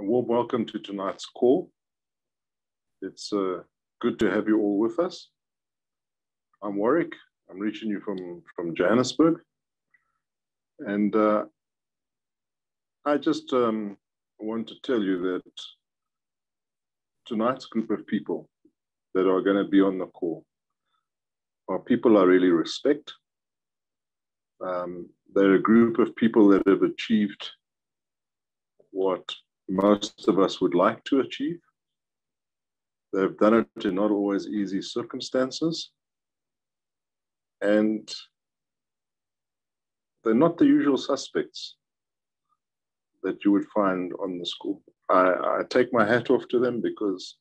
A warm welcome to tonight's call. It's uh, good to have you all with us. I'm Warwick. I'm reaching you from, from Johannesburg. And uh, I just um, want to tell you that tonight's group of people that are going to be on the call are people I really respect. Um, they're a group of people that have achieved what most of us would like to achieve. They've done it in not always easy circumstances. And they're not the usual suspects that you would find on the school. I, I take my hat off to them because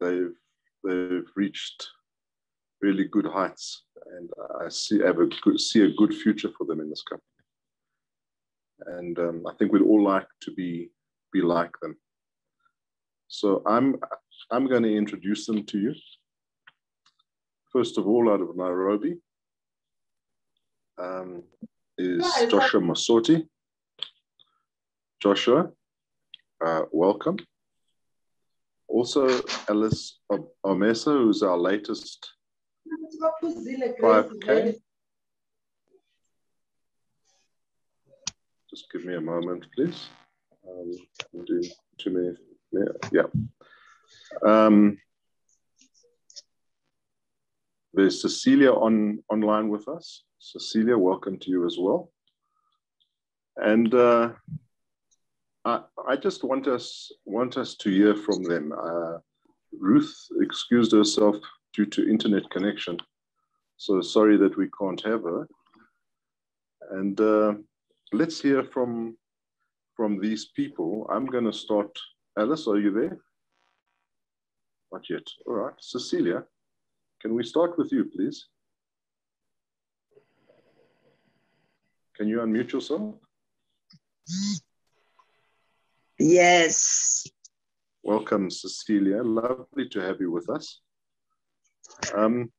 they've they've reached really good heights, and I see have a good, see a good future for them in this company. And um, I think we'd all like to be be like them. So I'm I'm going to introduce them to you. First of all, out of Nairobi, um, is Joshua Masoti. Joshua, uh, welcome. Also, Alice Omesa, who's our latest 5K. Just give me a moment, please. Um, too many. Yeah. Um, there's Cecilia on online with us. Cecilia, welcome to you as well. And uh, I, I just want us want us to hear from them. Uh, Ruth excused herself due to internet connection, so sorry that we can't have her. And uh, let's hear from from these people. I'm going to start. Alice, are you there? Not yet. All right, Cecilia, can we start with you, please? Can you unmute yourself? Yes. Welcome, Cecilia. Lovely to have you with us. Um,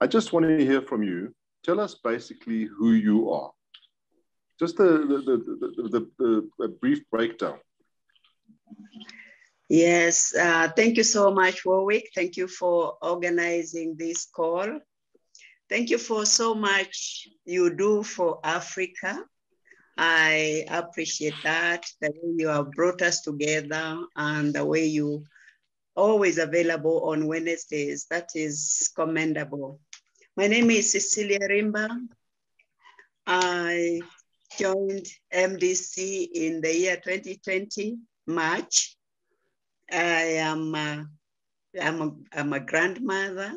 I just want to hear from you. Tell us basically who you are. Just the, the, the, the, the brief breakdown. Yes, uh, thank you so much, Warwick. Thank you for organizing this call. Thank you for so much you do for Africa. I appreciate that, the way you have brought us together and the way you always available on Wednesdays. That is commendable. My name is Cecilia Rimba. I joined MDC in the year 2020, March. I am a, I'm a, I'm a grandmother.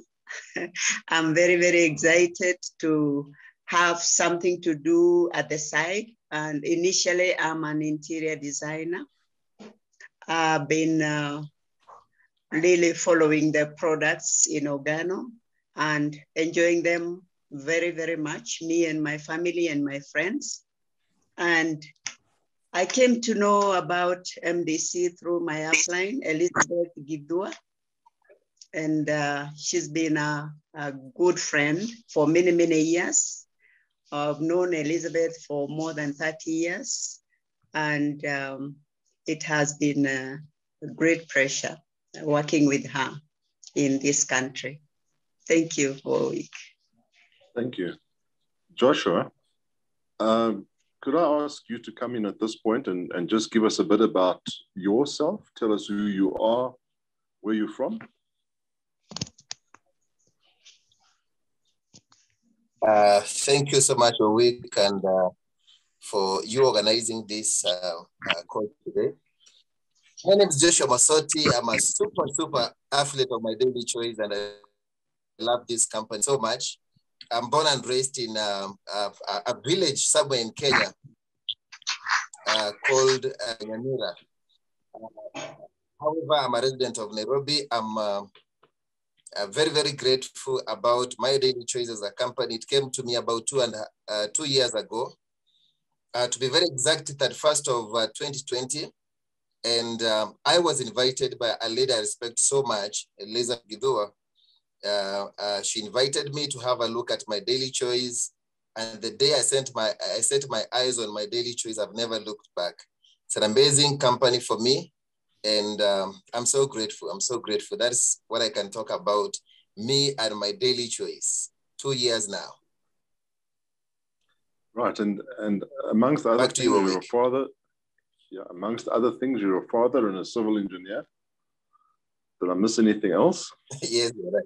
I'm very, very excited to have something to do at the side. And initially, I'm an interior designer. I've been uh, really following the products in Organo and enjoying them very, very much, me and my family and my friends. And I came to know about MDC through my upline, Elizabeth Gidua and uh, she's been a, a, good friend for many, many years. I've known Elizabeth for more than 30 years, and um, it has been a, great pressure working with her in this country. Thank you, Warwick. Thank you. Joshua, um, could I ask you to come in at this point and, and just give us a bit about yourself? Tell us who you are, where you're from. Uh, thank you so much, Warwick, and uh, for you organizing this uh, uh, call today. My name is Joshua Masoti. I'm a super, super athlete of my daily choice, and I love this company so much. I'm born and raised in um, a, a, village somewhere in Kenya uh, called uh, Nyamira. however, I'm a resident of Nairobi. I'm uh, very, very grateful about my daily choice as a company. It came to me about two and uh, two years ago. Uh, to be very exact, 31st of uh, 2020. And um, I was invited by a lady I respect so much, Eliza Gidua. Uh, uh, she invited me to have a look at my daily choice. And the day I sent my, I set my eyes on my daily choice, I've never looked back. It's an amazing company for me. And um, I'm so grateful. I'm so grateful. That's what I can talk about me and my daily choice. Two years now. Right, and and amongst other Back things, you, you're a father. Yeah, amongst other things, you're a father and a civil engineer. Did I miss anything else? yes, right.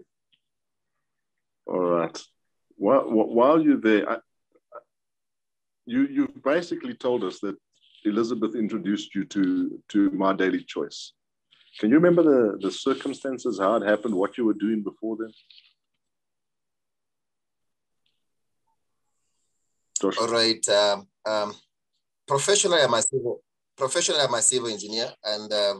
All right. While, while you're there, I, you you've basically told us that Elizabeth introduced you to to my daily choice. Can you remember the the circumstances, how it happened, what you were doing before then? All right. Um, um, professionally, I'm a civil, professionally, I'm a civil engineer, and uh,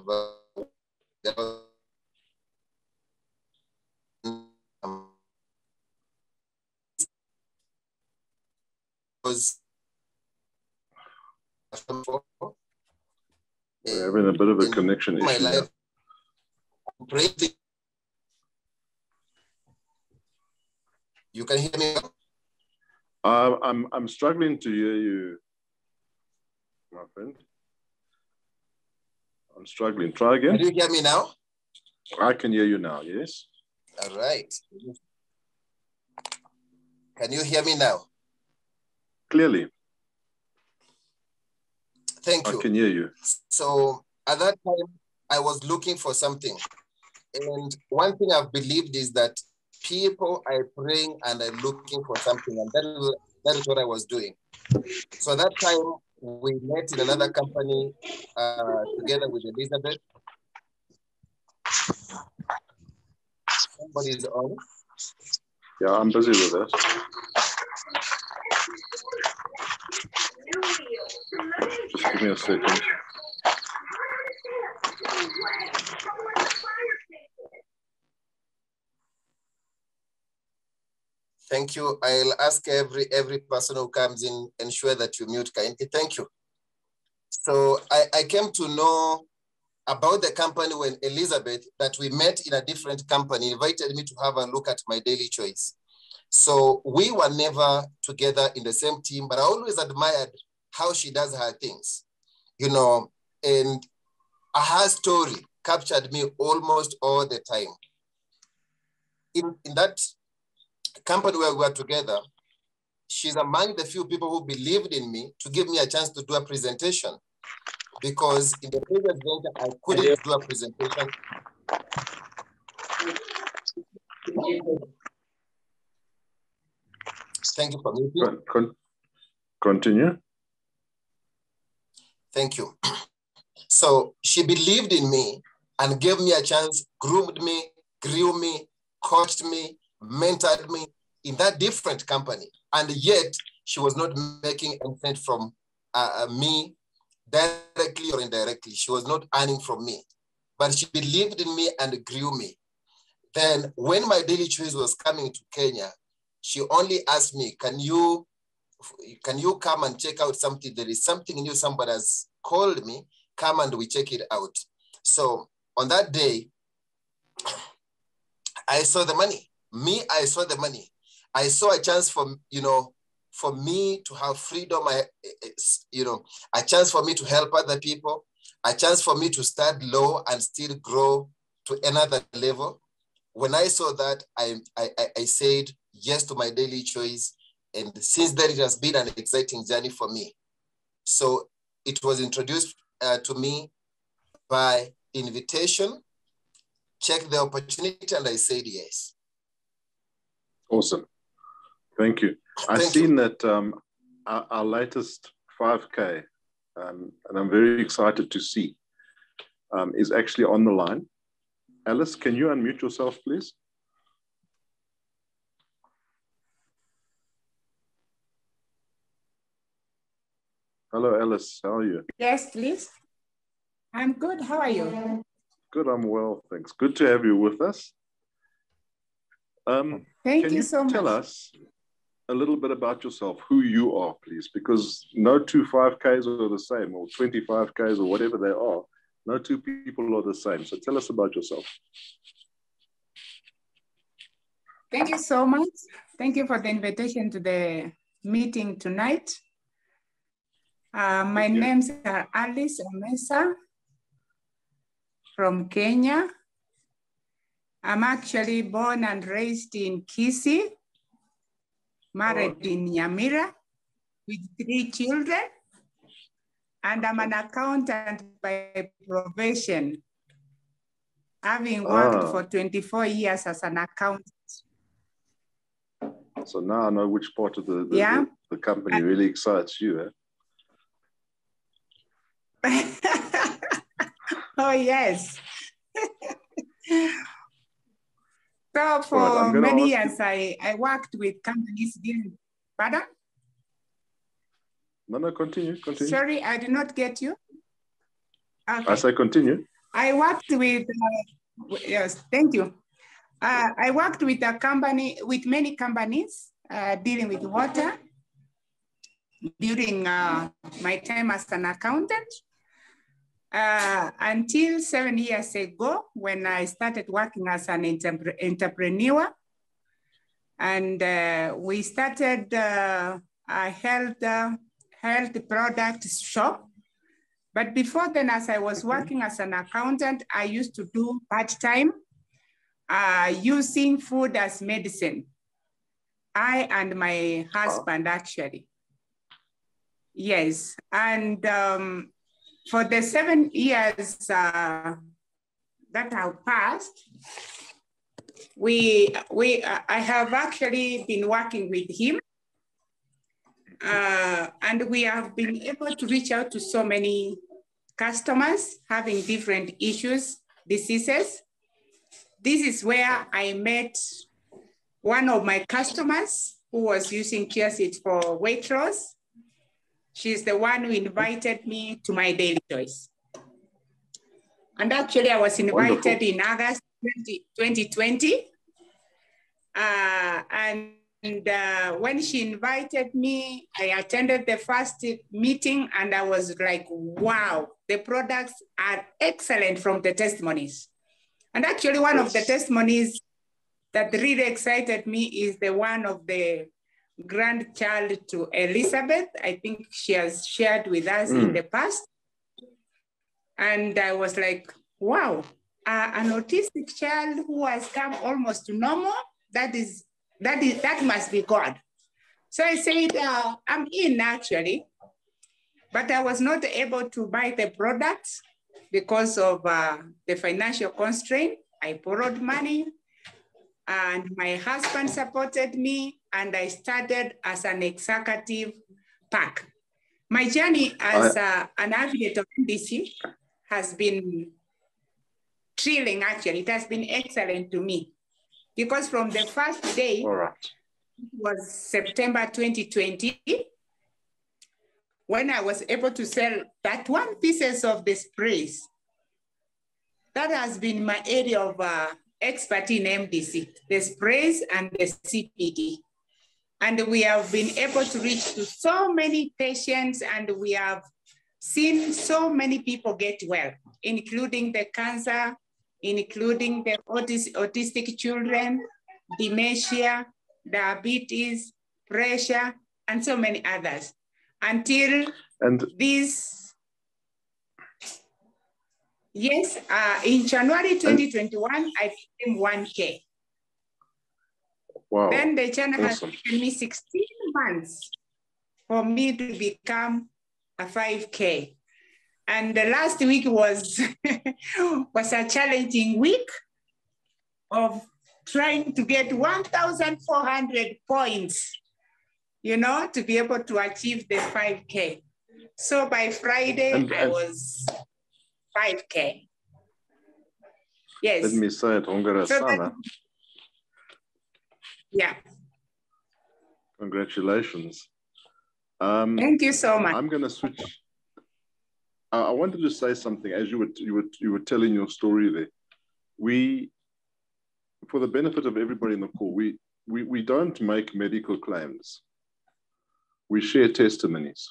was we're having a bit of a connection issue. Life, you can hear me uh, I'm, I'm struggling to hear you, my friend. I'm struggling. Try again. Can you hear me now? I can hear you now, yes. All right. Can you hear me now? Clearly. Thank you. I can hear you. So at that time, I was looking for something. And one thing I've believed is that people are praying and are looking for something, and that is, that is what I was doing. So that time we met in another company uh, together with Elizabeth. Somebody is on. Yeah, I'm busy with that. Give me a second. Thank you. I'll ask every every person who comes in, ensure that you mute kindly. Thank you. So I, I came to know about the company when Elizabeth, that we met in a different company, invited me to have a look at my daily choice. So we were never together in the same team, but I always admired how she does her things, you know, and her story captured me almost all the time. In, in that company where we were together, she's among the few people who believed in me to give me a chance to do a presentation. Because in the previous venture, I couldn't do a presentation. Thank you for muting. Continue. Thank you. So she believed in me and gave me a chance, groomed me, grew me, coached me, mentored me in that different company. And yet she was not making anything from uh, uh, me directly or indirectly. She was not earning from me, but she believed in me and grew me. Then when my daily choice was coming to Kenya, she only asked me, can you, can you come and check out something? There is something new, somebody has called me, come and we check it out. So on that day, I saw the money. Me, I saw the money. I saw a chance for, you know, for me to have freedom, I, you know, a chance for me to help other people, a chance for me to start low and still grow to another level. When I saw that, I, I, I said yes to my daily choice. And since then, it has been an exciting journey for me. So it was introduced uh, to me by invitation, check the opportunity, and I said yes. Awesome. Thank you. I've Thank seen you. that um, our, our, latest 5K, um, and I'm very excited to see, um, is actually on the line. Alice, can you unmute yourself, please? Hello, Alice. How are you? Yes, please. I'm good. How are you? Good. I'm well, thanks. Good to have you with us. Um, Thank you, you so much. Tell us a little bit about yourself, who you are, please, because no two 5Ks are the same, or 25Ks, or whatever they are. No two people are the same. So tell us about yourself. Thank you so much. Thank you for the invitation to the meeting tonight. Uh, my Yeah. name's Alice Omesa from Kenya. I'm actually born and raised in Kisii, married in Nyamira with three children. And I'm an accountant by profession, having worked Ah. for 24 years as an accountant. So now I know which part of the, the, Yeah. the, the company really excites you. Eh? oh, yes. so for many years, I, I worked with companies dealing, pardon? No, no, continue, continue. Sorry, I did not get you. Okay. I continue. I worked with, uh, yes, thank you. Uh, I worked with a company, with many companies uh, dealing with water during uh, my time as an accountant. Uh, until seven years ago, when I started working as an entrepre- entrepreneur, and uh, we started uh, a health, uh, health product shop but before then, as I was working as an accountant, I used to do part-time uh, using food as medicine. I and my husband actually. Yes, and um, for the seven years uh, that have passed, we, we, uh, I have actually been working with him uh, and we have been able to reach out to so many customers having different issues, diseases. This is where I met one of my customers who was using seeds for weight loss. She's the one who invited me to my daily choice. And actually, I was invited Wonderful. in August 20, 2020. Uh, and and uh, when she invited me, I attended the first meeting and I was like, wow, the products are excellent from the testimonies. And actually, one of the testimonies that really excited me is the one of the grandchild to Elizabeth. I think she has shared with us in Mm. the past. And I was like, wow, uh, an autistic child who has come almost to normal, that is, that is, that must be God. So I said, uh, I'm in actually, but I was not able to buy the products because of uh, the financial constraint. I borrowed money and my husband supported me and I started as an executive pack. My journey as uh, an affiliate of MDC has been thrilling actually. It has been excellent to me because from the first day, right. was September 2020 when I was able to sell that one pieces of the sprays. That has been my area of uh, expert in MDC, the sprays and the CBD. And we have been able to reach to so many patients and we have seen so many people get well, including the cancer, including the autis- autistic children, dementia, diabetes, pressure, and so many others. Until And this, yes, uh, in January 2021, I became 1K. Wow, Then the channel has awesome. taken me 16 months for me to become a 5K. And the last week was, was a challenging week of trying to get 1,400 points, you know, to be able to achieve the 5K. So by Friday, And- I was 5K. Yes. Let me say it, Hongara So that- Sana. Yeah. Congratulations. Um, Thank you so much. I'm going to switch. I I wanted to say something as you were, you were you were telling your story there. We, for the benefit of everybody in the call, we we, we don't make medical claims. We share testimonies,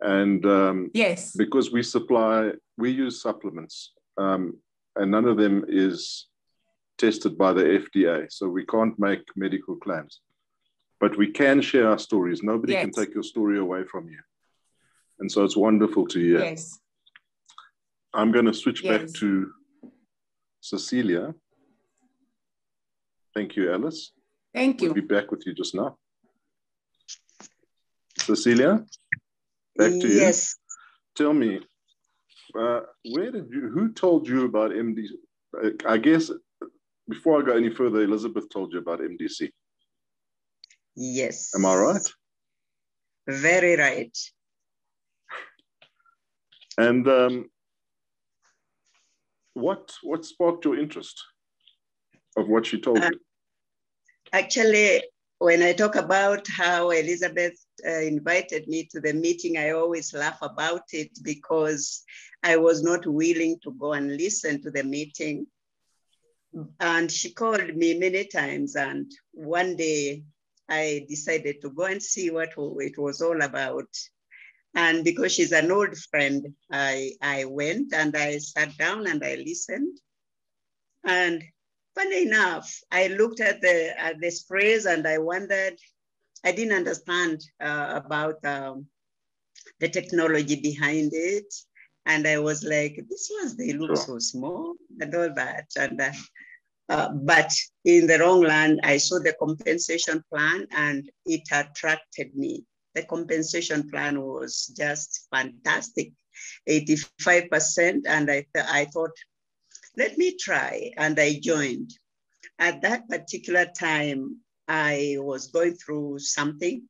and um, Yes. because we supply, we use supplements, um, and none of them is tested by the FDA, so we can't make medical claims. But we can share our stories. Nobody can take your story away from you. And so it's wonderful to hear. Yes. I'm going to switch back to Cecilia. Thank you, Alice. Thank you. We'll be back with you just now. Cecilia, back to you. yes. Tell me, uh, where did you, who told you about MD? I guess before I go any further, Elizabeth told you about MDC. Yes. Am I right? Very right. And um, what what sparked your interest of what she told Uh, you? Actually, when I talk about how Elizabeth uh, invited me to the meeting, I always laugh about it because I was not willing to go and listen to the meeting. And she called me many times, and one day I decided to go and see what it was all about. And because she's an old friend, I, I went and I sat down and I listened. And funny enough, I looked at the at the sprays and I wondered, I didn't understand uh, about um, the technology behind it. And I was like, this ones, they look so small and all that. And uh, uh, but in the wrong land, I saw the compensation plan and it attracted me. The compensation plan was just fantastic, 85%. And I, th- I thought, let me try. And I joined. At that particular time, I was going through something.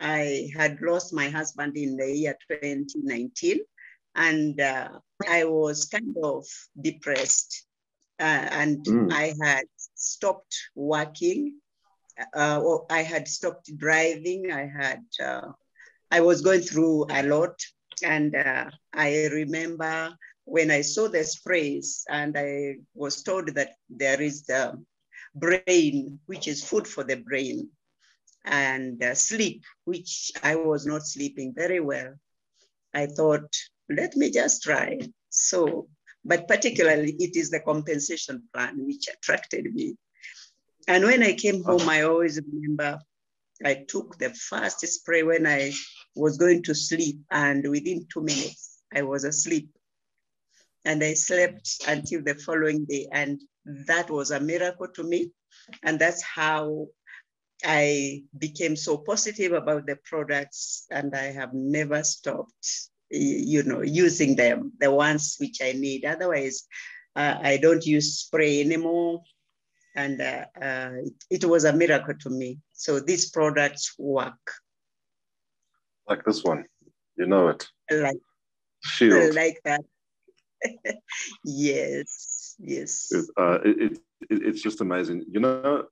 I had lost my husband in the year 2019, and uh, I was kind of depressed. Uh, and Mm. I had stopped working. Uh, or I had stopped driving. I had, uh, I was going through a lot. And uh, I remember when I saw the sprays and I was told that there is the brain, which is food for the brain, and uh, sleep, which I was not sleeping very well. I thought, let me just try. So, but particularly it is the compensation plan which attracted me. And when I came home, I always remember I took the first spray when I was going to sleep, and within two minutes, I was asleep. And I slept until the following day. And that was a miracle to me. And that's how I became so positive about the products. And I have never stopped, you know, using them, the ones which I need. Otherwise, uh, I don't use spray anymore. And uh, uh, it, it was a miracle to me. So these products work Like this one, you know it. like, Shield. like that. yes, yes. It, uh, it, it, it- it's just amazing. You know,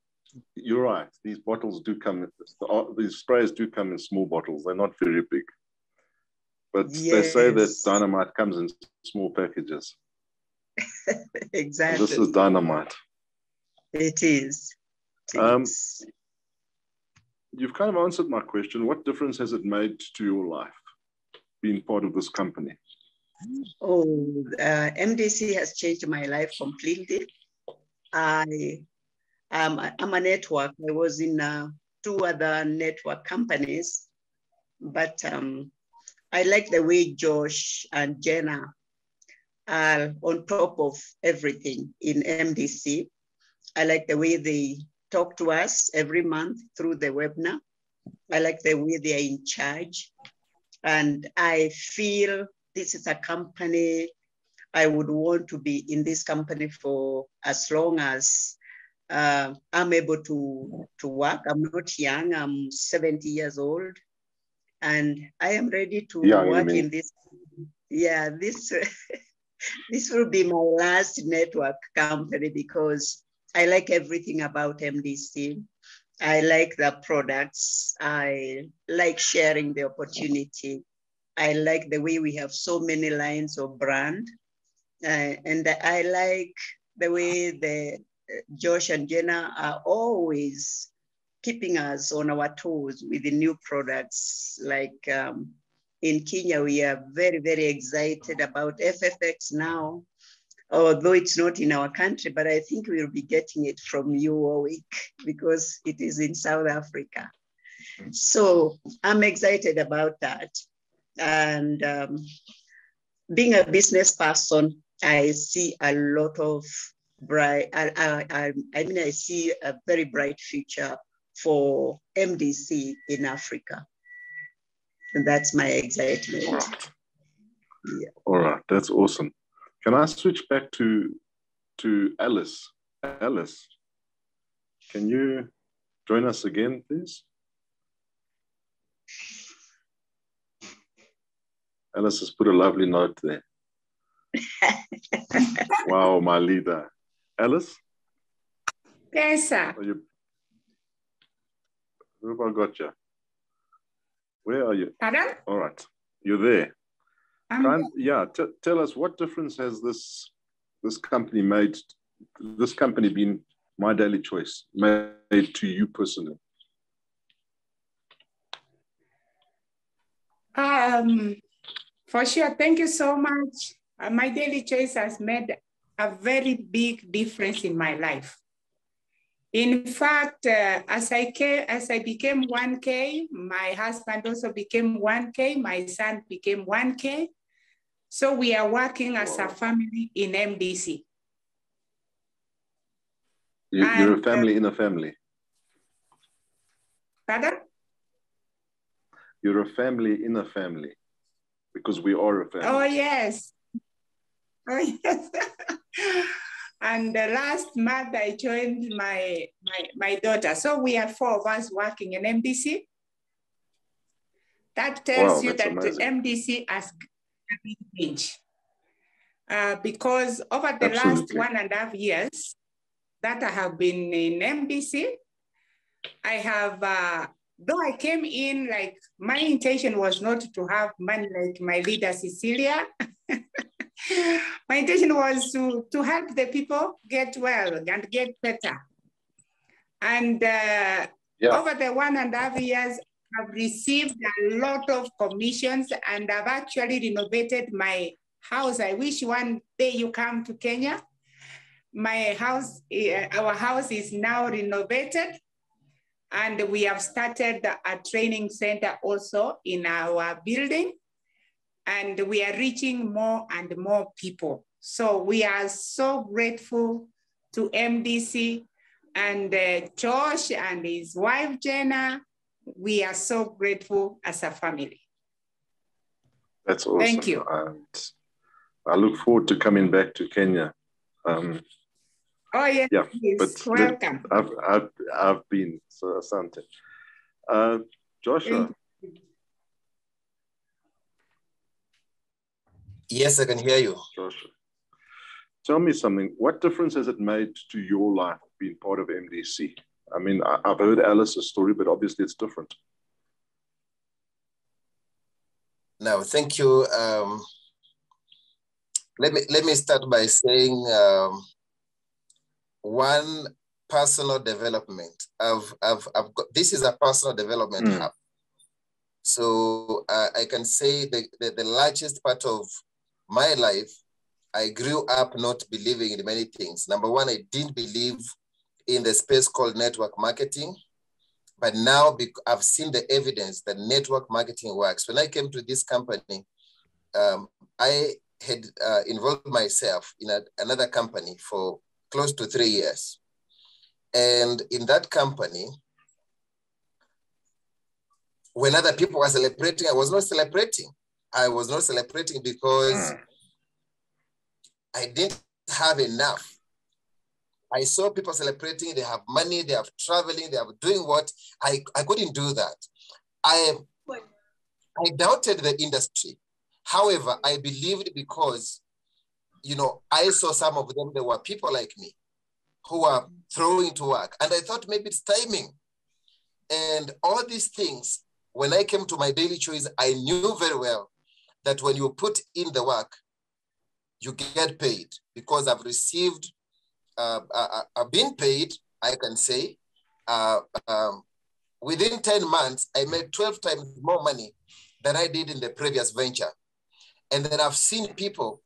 you're right. These bottles do come, uh, these sprays do come in small bottles. They're not very big. But they say that dynamite comes in small packages. Exactly. this is dynamite. It is. It Um, is. You've kind of answered my question. What difference has it made to your life being part of this company? Oh, uh, MDC has changed my life completely. I, um, I'm a network. I was in uh, two other network companies, but um, I like the way Josh and Jenna are on top of everything in MDC. I like the way they talk to us every month through the webinar. I like the way they are in charge. And I feel this is a company I would want to be in this company for as long as uh, I'm able to, to work. I'm not young, I'm 70 years old. And I am ready to you work in this. Yeah, this, this will be my last network company because I like everything about MDC. I like the products. I like sharing the opportunity. I like the way we have so many lines of brand. Uh, and I like the way the uh, Josh and Jenna are always keeping us on our toes with the new products. Like um, in Kenya, we are very, very excited about FFX now, although it's not in our country, but I think we'll be getting it from you week because it is in South Africa. So I'm excited about that. and um, being a business person, I see a lot of bright, I, I, I, mean, I see a very bright future for MDC in Africa. And that's my excitement. All right. Yeah. All right, that's awesome. Can I switch back to to Alice? Alice, can you join us again, please? Alice has put a lovely note there. wow, my leader. Alice? Yes, sir. Are you... Where have I got you? Where are you? Pardon? All right, you're there. Um, yeah, tell us what difference has this this company made? This company been my daily choice made to you personally? Um, for sure. Thank you so much. Uh, my daily choice has made a very big difference in my life. In fact, uh, as I came, as I became 1K, my husband also became 1K, my son became 1K. So we are working as a family in MDC. You, are a family in a family. Pardon? You're a family in a family because we are a family. Oh, yes. Oh, yes. And the last month I joined my, my, my daughter. So we are four of us working in MDC. That tells wow, you that amazing. the MDC has change. Uh, because over the Absolutely. last one and a half years that I have been in MDC, I have, uh, though I came in like my intention was not to have money like my leader Cecilia. my intention was to, to help the people get well and get better. And uh, yeah. over the one and a half years, I've received a lot of commissions and I've actually renovated my house. I wish one day you come to Kenya. My house, eh, our house is now renovated and we have started a training center also in our building and we are reaching more and more people. So we are so grateful to MDC and uh, Josh and his wife, Jenna, we are so grateful as a family. That's awesome. Thank you. And I look forward to coming back to Kenya. Um, oh, yes, yeah, but welcome. I've, I've, I've been, so asante. Uh, Joshua. Yes, I can hear you. Joshua. Tell me something. What difference has it made to your life being part of MDC? I mean, I, have heard Alice's story, but obviously it's different. No, thank you. Um, let me let me start by saying um, one personal development. I've, I've, I've got, this is a personal development mm. hub. So uh, I can say the, the, the largest part of my life, I grew up not believing in many things. Number one, I didn't believe in the space called network marketing. But now I've seen the evidence that network marketing works. When I came to this company, um, I had uh, involved myself in a, another company for close to three years. And in that company, when other people were celebrating, I was not celebrating. I was not celebrating because mm. I didn't have enough I saw people celebrating, they have money, they have traveling, they are doing what? I, I couldn't do that. I, I doubted the industry. However, I believed because, you know, I saw some of them, there were people like me who are throwing to work. And I thought maybe it's timing. And all these things, when I came to my daily choice, I knew very well that when you put in the work, you get paid because I've received uh, uh, uh, I've been paid, I can say, uh, um, within 10 months, I made 12 times more money than I did in the previous venture. And then I've seen people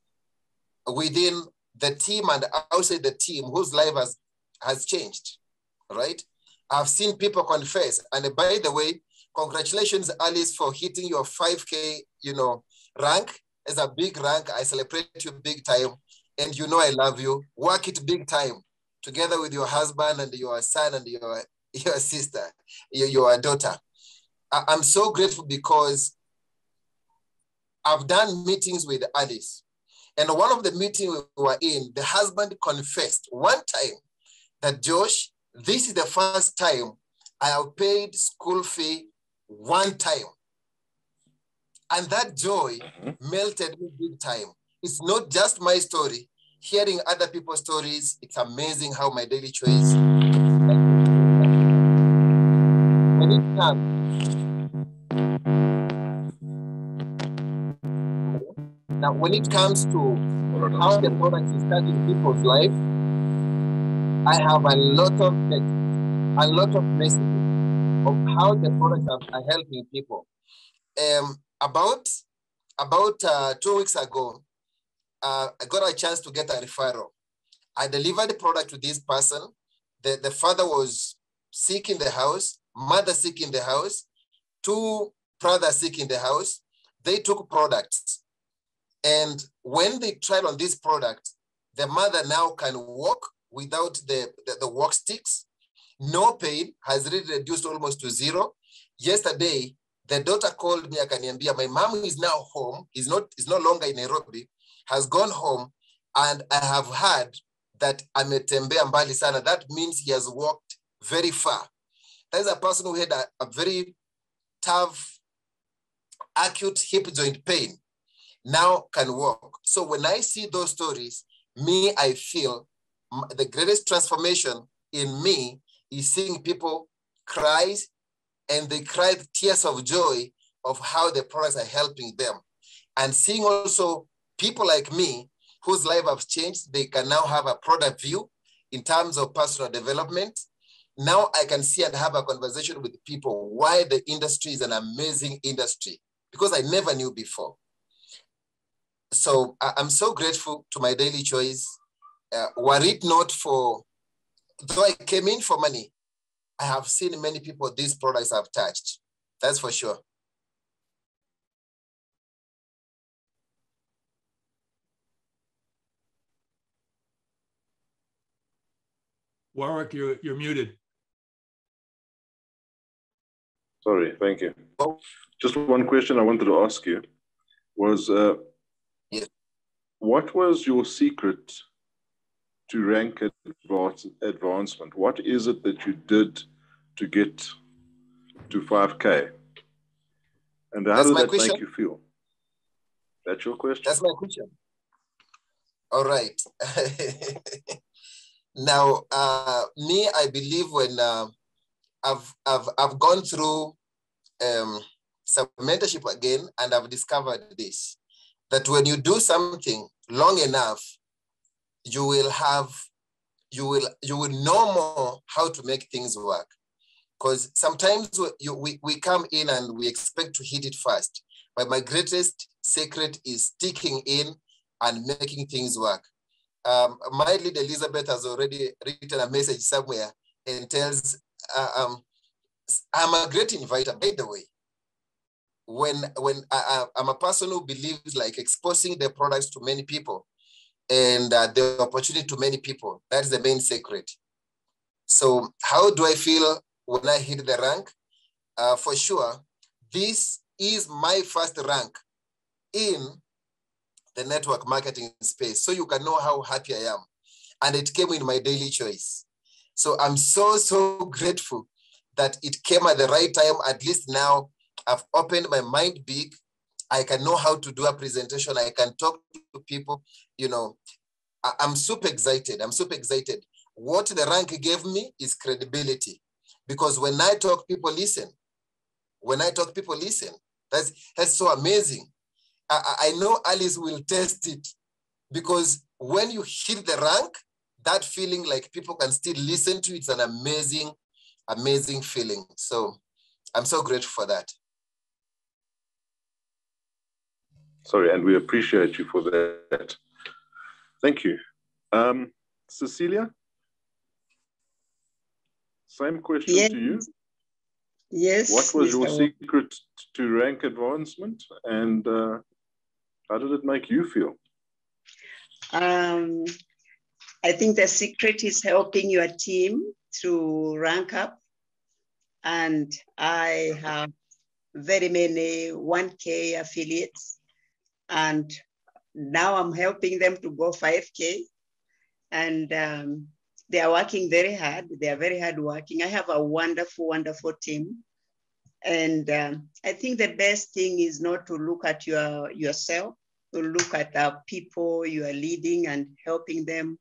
within the team and outside the team whose life has, has changed, right? I've seen people confess. And by the way, Congratulations, Alice, for hitting your 5K, you know, rank. As a big rank, I celebrate you big time. And you know I love you. Work it big time together with your husband and your son and your, your sister, your, your daughter. I, I'm so grateful because I've done meetings with Alice. And one of the meetings we were in, the husband confessed one time that Josh, this is the first time I have paid school fee one time. And that joy mm-hmm. melted me big time. It's not just my story. Hearing other people's stories, it's amazing how my daily choice. When it comes, now when it comes to how the product is touching people's life, I have a lot of a lot of messages of how the products are, are helping people. Um, about about uh, two weeks ago, uh, I got a chance to get a referral. I delivered the product to this person. The, the father was sick in the house, mother sick in the house, two brothers sick in the house. They took products. And when they tried on this product, the mother now can walk without the, the, the walk sticks. No pain has really reduced almost to zero. Yesterday, the daughter called me akaniambia, my mom is now home, is not is no longer in Nairobi, has gone home, and I have heard that ametembea mbali sana. That means he has walked very far. That is a person who had a, a very tough, acute hip joint pain, now can walk. So when I see those stories, me, I feel the greatest transformation in me is seeing people cry and they cried tears of joy of how the products are helping them. And seeing also people like me whose life have changed, they can now have a product view in terms of personal development. Now I can see and have a conversation with people why the industry is an amazing industry because I never knew before. So I'm so grateful to my daily choice. Uh, were it not for though I came in for money, I have seen many people these products have touched. That's for sure. Warwick, you're, you're muted. Sorry, thank you. Oh. Just one question I wanted to ask you was, uh, yes. what was your secret to rank advance, advancement? What is it that you did to get to 5K? And how That's does that question. make you feel? That's your question? That's my question. All right. now, uh, me, I believe when uh, I've, I've, I've gone through um, some mentorship again and I've discovered this, that when you do something long enough, you will have, you will, you will know more how to make things work. Because sometimes you, we, we come in and we expect to hit it fast. But my greatest secret is sticking in and making things work. Um, my lead Elizabeth has already written a message somewhere and tells, uh, um, I'm a great inviter, by the way. When, when I, I'm a person who believes like exposing the products to many people, and uh, the opportunity to many people. That is the main secret. So how do I feel when I hit the rank? Uh, for sure, this is my first rank in the network marketing space. So you can know how happy I am. And it came in my daily choice. So I'm so, so grateful that it came at the right time. At least now I've opened my mind big I can know how to do a presentation. I can talk to people. You know, I, am super excited. I'm super excited. What the rank gave me is credibility, because when I talk, people listen. When I talk, people listen. That's that's so amazing. I, I know Alice will test it, because when you hit the rank, that feeling like people can still listen to it's an amazing, amazing feeling. So I'm so grateful for that. Sorry, and we appreciate you for that. Thank you. Um, Cecilia, same question yes. to you. Yes. What was your secret to rank advancement and uh, how did it make you feel? Um, I think the secret is helping your team to rank up. And I have very many 1K affiliates. And now I'm helping them to go 5K. And um, they are working very hard. They are very hard working. I have a wonderful, wonderful team. And um, I think the best thing is not to look at your yourself, to look at the people you are leading and helping them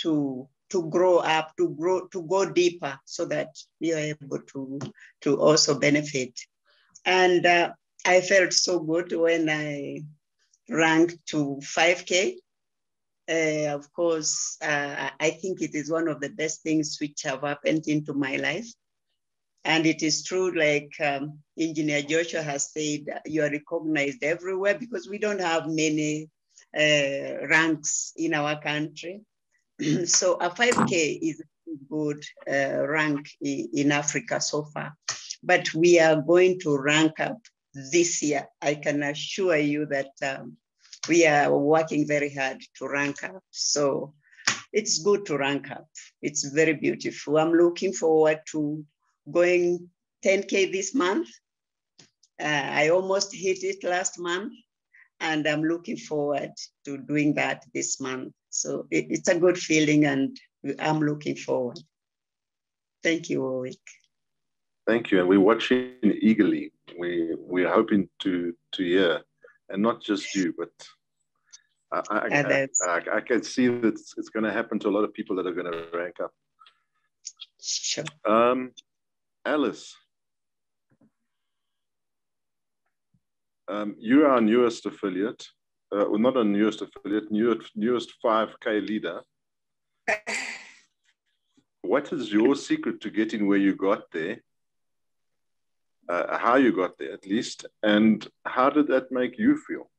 to to grow up, to grow, to go deeper, so that you're able to to also benefit. And uh, I felt so good when I ranked to 5K. Uh, of course, uh, I think it is one of the best things which have happened into my life. And it is true, like um, Engineer Joshua has said, you are recognized everywhere because we don't have many uh, ranks in our country. so a 5K is a good uh, rank in Africa so far. But we are going to rank up this year. I can assure you that um, we are working very hard to rank up. So it's good to rank up. It's very beautiful. I'm looking forward to going 10K this month. Uh, I almost hit it last month, and I'm looking forward to doing that this month. So it, it's a good feeling, and I'm looking forward. Thank you, Warwick. Thank you. And we're watching eagerly. We, we're hoping to, to hear, and not just you, but I, I, I, I, can see that it's, it's going to happen to a lot of people that are going to rank up. Sure. Um, Alice, um, you are our newest affiliate, uh, well, not a newest affiliate, newest, newest 5K leader. What is your secret to getting where you got there? Uh, how you got there, at least, and how did that make you feel?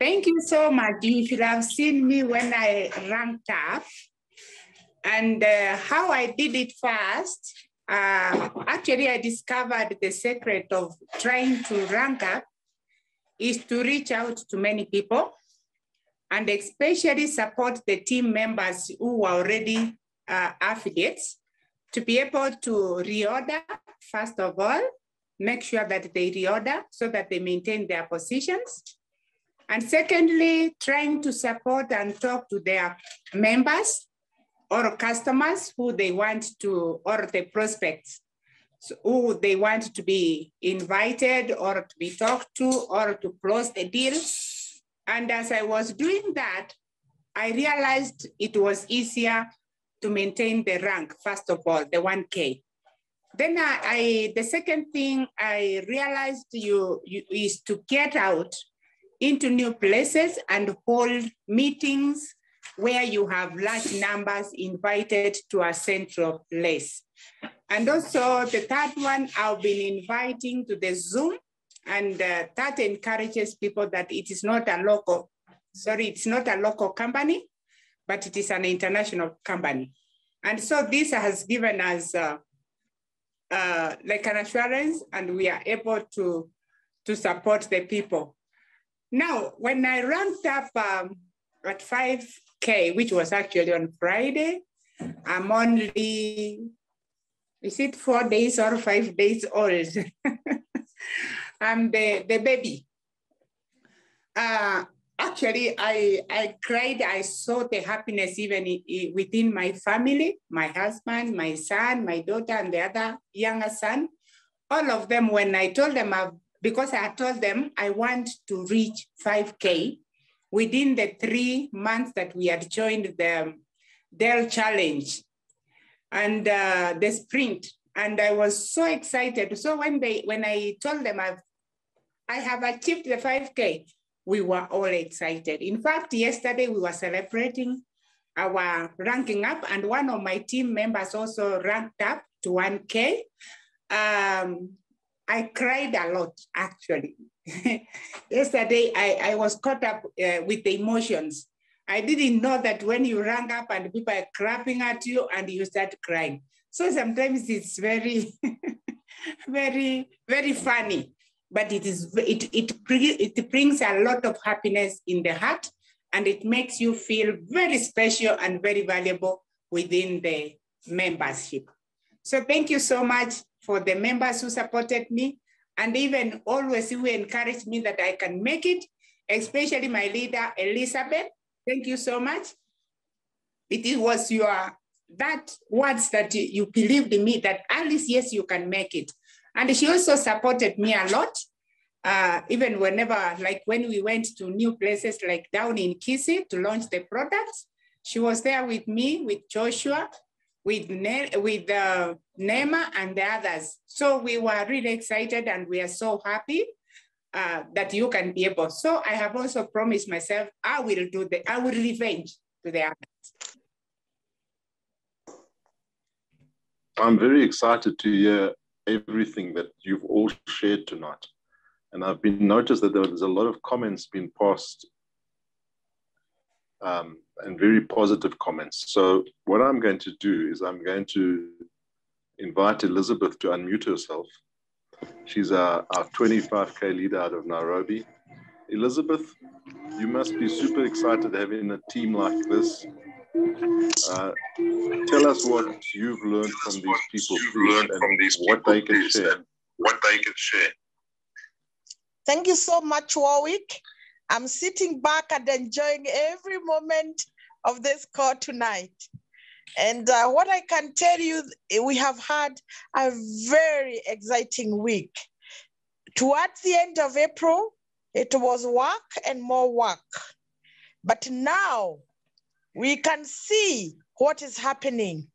Thank you so much. You should have seen me when I ranked up. And uh, how I did it first, uh, actually, I discovered the secret of trying to rank up is to reach out to many people and especially support the team members who are already uh, affiliates to be able to reorder, first of all, make sure that they reorder so that they maintain their positions. And secondly, trying to support and talk to their members or customers who they want to, or the prospects who they want to be invited or to be talked to or to close the deal. And as I was doing that, I realized it was easier to maintain the rank, first of all, the 1K. Then I, I the second thing I realized you, you is to get out into new places and hold meetings where you have large numbers invited to a central place. And also the third one, I've been inviting to the Zoom and uh, that encourages people that it is not a local, sorry, it's not a local company, but it is an international company. And so this has given us uh, uh, like an assurance and we are able to, to support the people. Now, when I ranked up um, at 5K, which was actually on Friday, I'm only, is it four days or five days old? I'm the, the baby. Uh, actually, I, I cried. I saw the happiness even within my family, my husband, my son, my daughter, and the other younger son. All of them, when I told them, I've, because I told them I want to reach 5K within the three months that we had joined the Dale Challenge and uh, the sprint. And I was so excited. So when they, when I told them I've, I have achieved the 5K, we were all excited. In fact, yesterday we were celebrating our ranking up and one of my team members also ranked up to 1K. Um, I cried a lot, actually. yesterday, I, I was caught up uh, with the emotions I didn't know that when you rank up and people are clapping at you and you start crying. So sometimes it's very, very, very funny, but it is it, it, it brings a lot of happiness in the heart and it makes you feel very special and very valuable within the membership. So thank you so much for the members who supported me and even always who encouraged me that I can make it, especially my leader, Elizabeth. Thank you so much. It was your, that words that you believed in me that Alice, yes, you can make it. And she also supported me a lot. Uh, even whenever, like when we went to new places like down in Kisii to launch the products, she was there with me, with Joshua, with, ne with uh, Nema and the others. So we were really excited and we are so happy uh, that you can be able. So I have also promised myself, I will do the, I will revenge to the others. I'm very excited to hear everything that you've all shared tonight. And I've been noticed that there's a lot of comments being passed um, and very positive comments. So what I'm going to do is I'm going to invite Elizabeth to unmute herself. She's our, our 25K leader out of Nairobi. Elizabeth, you must be super excited having a team like this. Uh, tell us what you've learned from these people, you've learned from these what they can share. What they can share. Thank you so much, Warwick. I'm sitting back and enjoying every moment of this call tonight. And uh, what I can tell you, we have had a very exciting week. Towards the end of April, it was work and more work. But now we can see what is happening.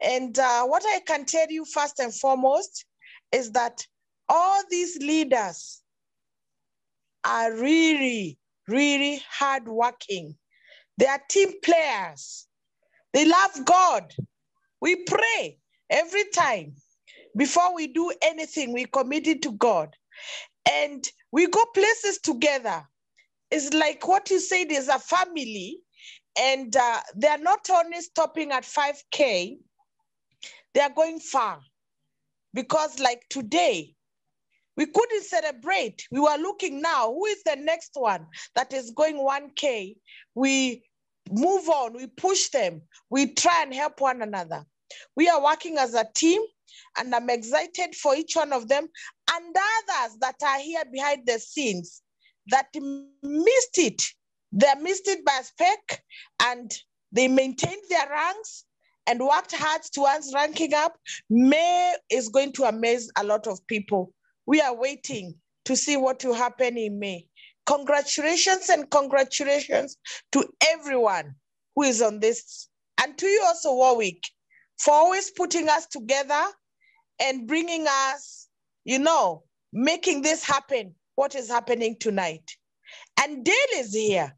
And uh, what I can tell you first and foremost is that all these leaders are really, really hardworking. They are team players. They love God. We pray every time. Before we do anything, we commit it to God. And we go places together. It's like what you said is a family, and uh, they're not only stopping at 5K, they're going far. Because, like today, we couldn't celebrate. We were looking now, who is the next one that is going 1K? We move on, we push them, we try and help one another. We are working as a team, and I'm excited for each one of them and others that are here behind the scenes that missed it. They missed it by a speck and they maintained their ranks and worked hard towards ranking up. May is going to amaze a lot of people. We are waiting to see what will happen in May. Congratulations and congratulations to everyone who is on this. And to you also, Warwick, for always putting us together and bringing us, you know, making this happen, what is happening tonight. And Dale is here.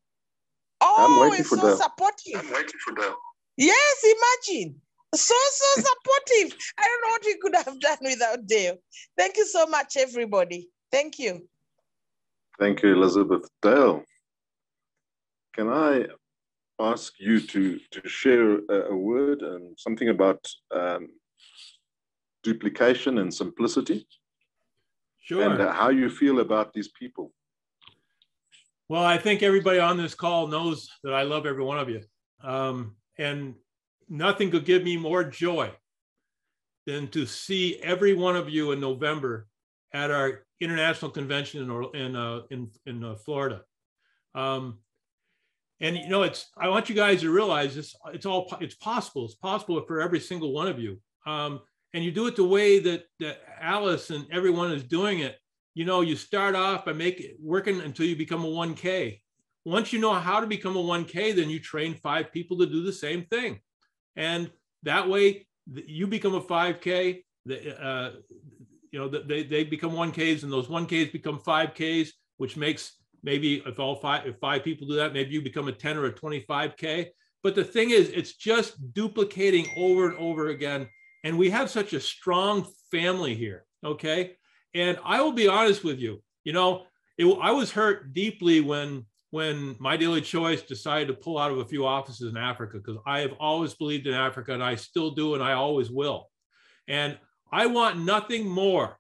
Always so the... supportive. I'm waiting for that. Yes, imagine. So, so supportive. I don't know what we could have done without Dale. Thank you so much, everybody. Thank you. Thank you, Elizabeth. Dale, can I ask you to, to share a, a word and something about um, duplication and simplicity? Sure. And uh, how you feel about these people? Well, I think everybody on this call knows that I love every one of you. Um, and nothing could give me more joy than to see every one of you in November at our international convention in in uh, in, in uh, Florida. Um, and you know, it's I want you guys to realize this. It's all it's possible. It's possible for every single one of you. Um, and you do it the way that that Alice and everyone is doing it. You know, you start off by making working until you become a 1K. Once you know how to become a 1K, then you train five people to do the same thing, and that way you become a 5K. The, uh, you know, they, they become 1Ks and those 1Ks become 5Ks, which makes maybe if all five, if five people do that, maybe you become a 10 or a 25K. But the thing is, it's just duplicating over and over again. And we have such a strong family here. Okay. And I will be honest with you, you know, it, I was hurt deeply when when MyDailyChoice decided to pull out of a few offices in Africa because I have always believed in Africa and I still do and I always will. And I want nothing more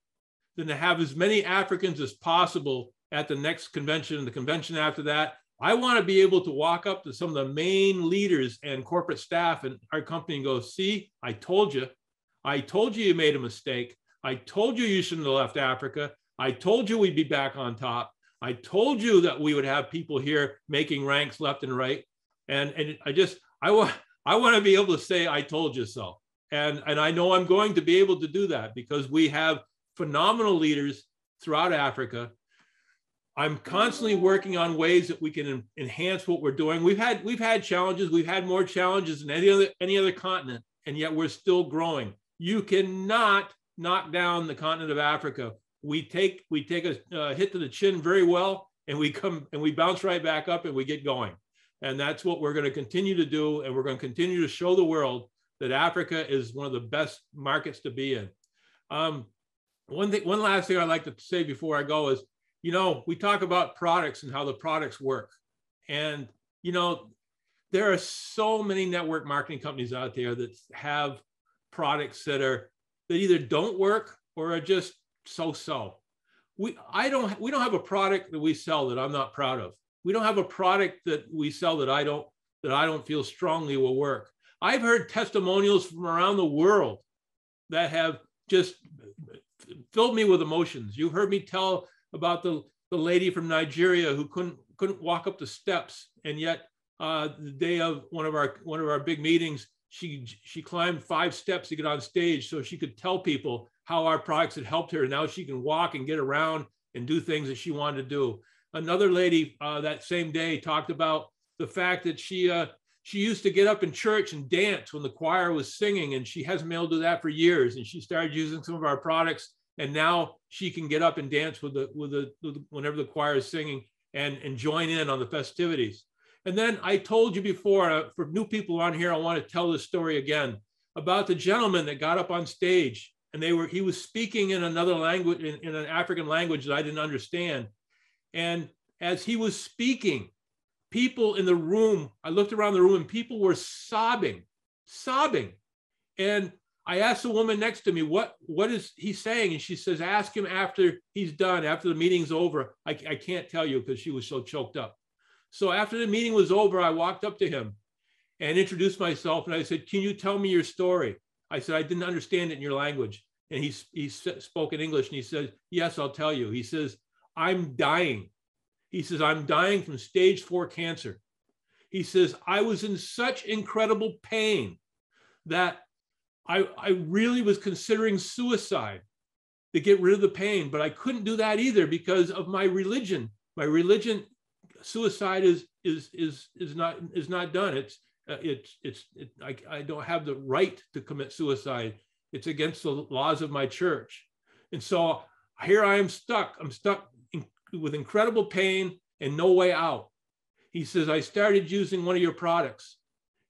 than to have as many Africans as possible at the next convention and the convention after that. I want to be able to walk up to some of the main leaders and corporate staff in our company and go, see, I told you. I told you you made a mistake. I told you you shouldn't have left Africa. I told you we'd be back on top. I told you that we would have people here making ranks left and right. And, and I just, I want, I want to be able to say, I told you so. And, and I know I'm going to be able to do that because we have phenomenal leaders throughout Africa. I'm constantly working on ways that we can enhance what we're doing. We've had we've had challenges. We've had more challenges than any other any other continent, and yet we're still growing. You cannot knock down the continent of Africa. We take we take a uh, hit to the chin very well, and we come and we bounce right back up, and we get going. And that's what we're going to continue to do, and we're going to continue to show the world that Africa is one of the best markets to be in. Um, one thing, one last thing I'd like to say before I go is, you know, we talk about products and how the products work, and you know, there are so many network marketing companies out there that have products that are that either don't work or are just so-so. We I don't we don't have a product that we sell that I'm not proud of. We don't have a product that we sell that I don't that I don't feel strongly will work. I've heard testimonials from around the world that have just filled me with emotions. You've heard me tell about the, the lady from Nigeria who couldn't couldn't walk up the steps, and yet uh, the day of one of our one of our big meetings, she she climbed five steps to get on stage so she could tell people how our products had helped her. And now she can walk and get around and do things that she wanted to do. Another lady uh, that same day talked about the fact that she uh, she used to get up in church and dance when the choir was singing, and she hasn't been able to do that for years. And she started using some of our products, and now she can get up and dance with the with the, with the whenever the choir is singing and and join in on the festivities. And then I told you before, uh, for new people on here, I want to tell this story again about the gentleman that got up on stage and they were he was speaking in another language in, in an African language that I didn't understand. And as he was speaking, people in the room, I looked around the room and people were sobbing, sobbing. And I asked the woman next to me, what, what is he saying? And she says, ask him after he's done, after the meeting's over. I, I can't tell you because she was so choked up. So after the meeting was over, I walked up to him and introduced myself. And I said, can you tell me your story? I said, I didn't understand it in your language. And he, he spoke in English and he said, yes, I'll tell you. He says, I'm dying. He says, I'm dying from stage four cancer. He says, I was in such incredible pain that I, I really was considering suicide to get rid of the pain, but I couldn't do that either because of my religion. My religion, suicide is is is is not is not done. It's uh, it's it's it, I, I don't have the right to commit suicide. It's against the laws of my church, and so here I am stuck. I'm stuck with incredible pain and no way out. He says, I started using one of your products.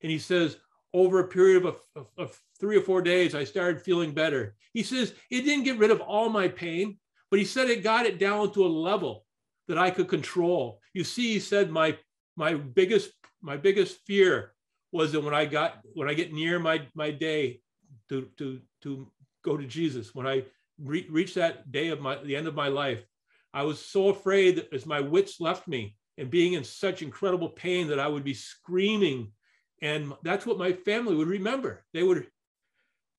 And he says, over a period of, of, of three or four days, I started feeling better. He says, it didn't get rid of all my pain, but he said it got it down to a level that I could control. You see, he said, my, my biggest, my biggest fear was that when I got, when I get near my, my day to, to, to go to Jesus, when I re- reach that day of my, the end of my life, I was so afraid that as my wits left me and being in such incredible pain that I would be screaming. And that's what my family would remember. They would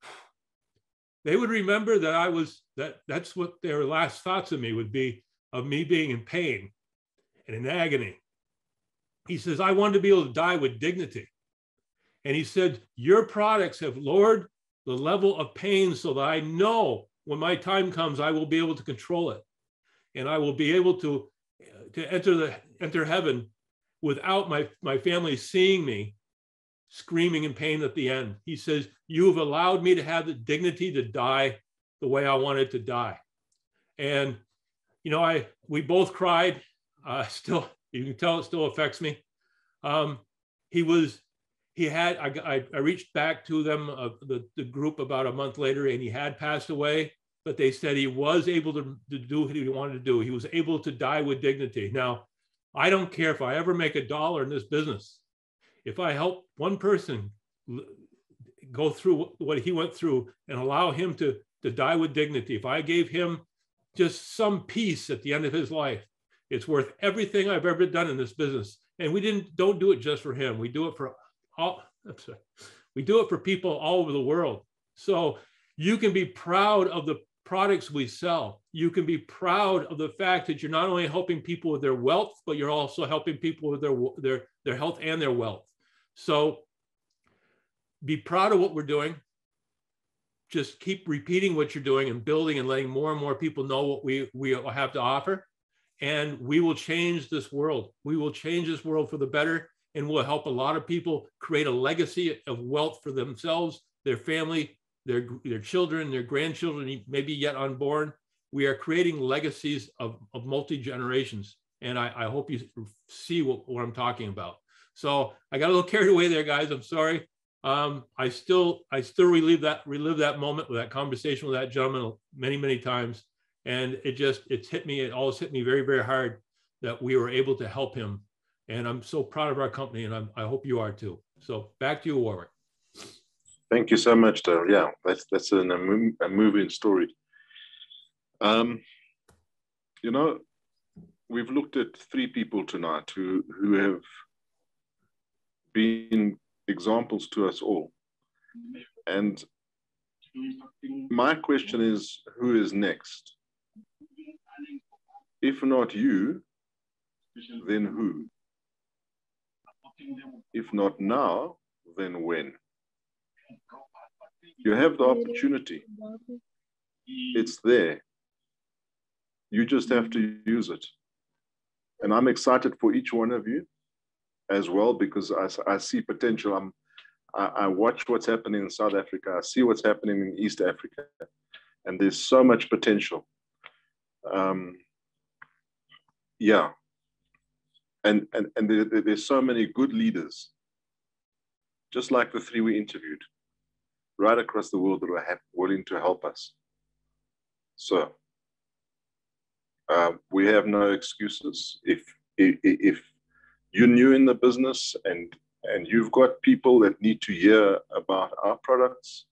they would remember that I was that that's what their last thoughts of me would be of me being in pain and in agony. He says, I wanted to be able to die with dignity. And he said, Your products have lowered the level of pain so that I know when my time comes, I will be able to control it and I will be able to to enter the enter heaven without my my family seeing me screaming in pain at the end. He says, "You have allowed me to have the dignity to die the way I wanted to die," and you know, I we both cried. Uh, still, you can tell it still affects me. Um, he was he had I, I, I reached back to them uh, the, the group about a month later and he had passed away but they said he was able to, to do what he wanted to do. He was able to die with dignity. Now, I don't care if I ever make a dollar in this business. If I help one person go through what he went through and allow him to, to die with dignity, if I gave him just some peace at the end of his life, it's worth everything I've ever done in this business. And we didn't don't do it just for him. We do it for all we do it for people all over the world. So you can be proud of the products we sell. You can be proud of the fact that you're not only helping people with their wealth, but you're also helping people with their their their health and their wealth. So be proud of what we're doing. Just keep repeating what you're doing and building and letting more and more people know what we, we have to offer. And we will change this world. We will change this world for the better and we'll help a lot of people create a legacy of wealth for themselves, their family, their, their children, their grandchildren, maybe yet unborn. We are creating legacies of, of multi generations. And I, I, hope you see what, what I'm talking about. So I got a little carried away there, guys. I'm sorry. Um, I still I still relive that relive that moment with that conversation with that gentleman many many times, and it just it's hit me. It always hit me very very hard that we were able to help him, and I'm so proud of our company, and I'm, I hope you are too. So back to you, Warwick. Thank you so much, Dale. Yeah, that's that's an, a, moving story. Um, you know, we've looked at three people tonight who who have been examples to us all. And my question is who is next? If not you, then who? If not now, then when? You have the opportunity. It's there. You just have to use it. And I'm excited for each one of you as well because I, I see potential. I'm, I, I watch what's happening in South Africa. I see what's happening in East Africa, and there's so much potential. Um, yeah, and and and there, there's so many good leaders, just like the three we interviewed, right across the world that are willing to help us. So uh, we have no excuses. If if, if you're new in the business and and you've got people that need to hear about our products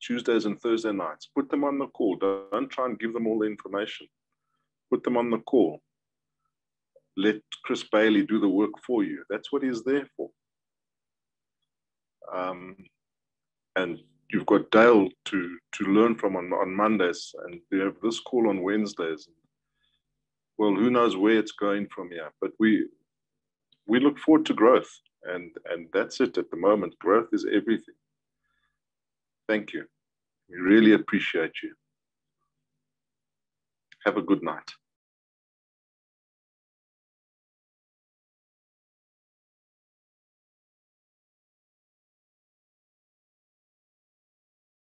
Tuesdays and Thursday nights, put them on the call. Don't try and give them all the information. Put them on the call. Let Chris Bailey do the work for you. That's what he's there for. Um, and you've got Dale to to learn from on, on Mondays, and you have this call on Wednesdays. Well, who knows where it's going from here? But we we look forward to growth. And, and that's it at the moment. Growth is everything. Thank you. We really appreciate you. Have a good night.